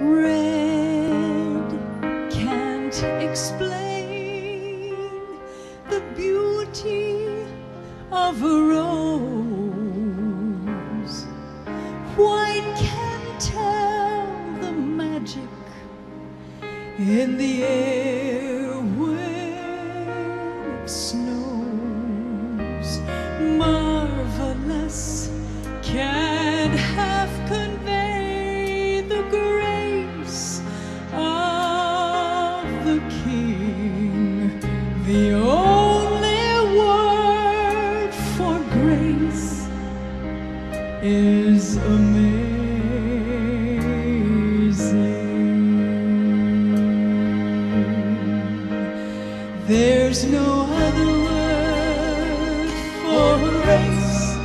Red can't explain the beauty of a rose. White can tell the magic in the air when it snows. Marvelous can't half convey is amazing. There's no other word for grace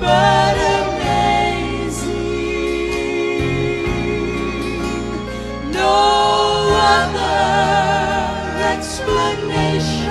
but amazing. No other explanation